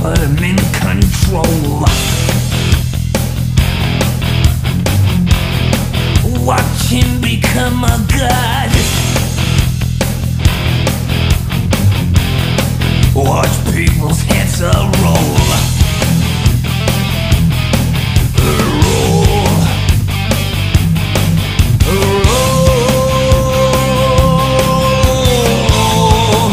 Put him in control. Watch him become a god. Watch people's heads a.